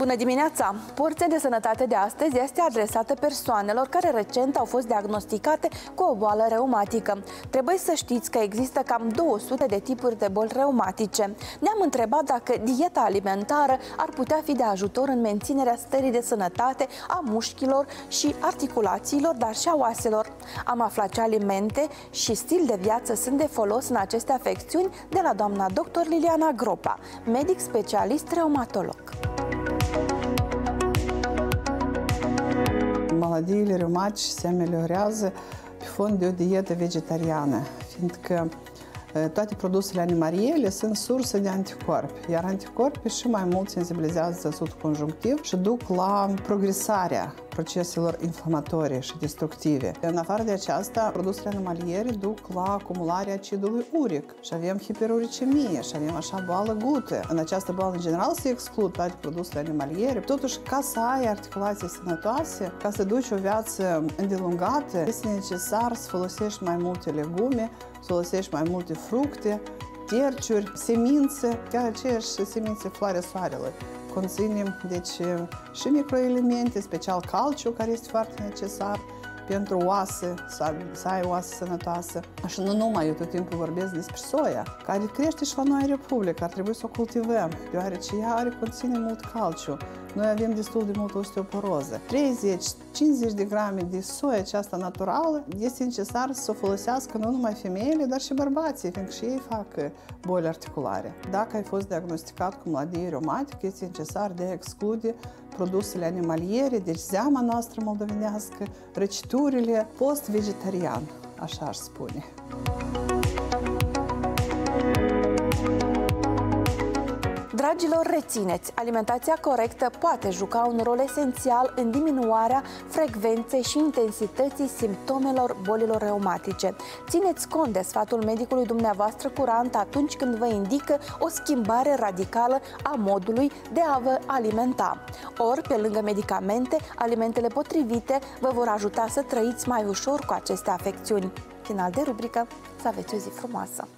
Bună dimineața! Porția de sănătate de astăzi este adresată persoanelor care recent au fost diagnosticate cu o boală reumatică. Trebuie să știți că există cam 200 de tipuri de boli reumatice. Ne-am întrebat dacă dieta alimentară ar putea fi de ajutor în menținerea stării de sănătate a mușchilor și articulațiilor, dar și a oaselor. Am aflat ce alimente și stil de viață sunt de folos în aceste afecțiuni de la doamna dr. Liliana Gropa, medic specialist reumatolog. Maladiile reumatice se ameliorează pe fond de o dietă vegetariană, fiindcă toate produsele animaliere sunt sursă de anticorpi, iar anticorpii și mai mult sensibilizează țesutul conjunctiv și duc la progresarea proceselor inflamatorii și destructive. În afară de aceasta, produsele animaliere duc la acumularea acidului uric și avem hiperuricemie și avem așa boală gute. În această boală, în general, se exclud toate produsele animaliere. Totuși, ca să ai articulații sănătoase, ca să duci o viață îndelungată, este necesar să folosești mai multe legume, să folosești mai multe fructe, terciuri, semințe, chiar aceeași semințe floare soarelui conținem deci, și microelemente, special calciu, care este foarte necesar pentru oase, să, să ai oase sănătoasă. Și nu numai, eu tot timpul vorbesc despre soia, care crește și la noi în Republică, ar trebui să o cultivăm, deoarece ea are, conține mult calciu. Noi avem destul de multă osteoporoză. 30-50 de grame de soia aceasta naturală este necesar să o folosească nu numai femeile, dar și bărbații, fiindcă și ei fac boli articulare. Dacă ai fost diagnosticat cu mladie reumatică, este necesar de a exclude produsele animaliere, deci zeama noastră moldovenească, răciturile post-vegetarian, așa aș spune. Dragilor, rețineți, alimentația corectă poate juca un rol esențial în diminuarea frecvenței și intensității simptomelor bolilor reumatice. Țineți cont de sfatul medicului dumneavoastră curant atunci când vă indică o schimbare radicală a modului de a vă alimenta. Ori, pe lângă medicamente, alimentele potrivite vă vor ajuta să trăiți mai ușor cu aceste afecțiuni. Final de rubrică, să aveți o zi frumoasă!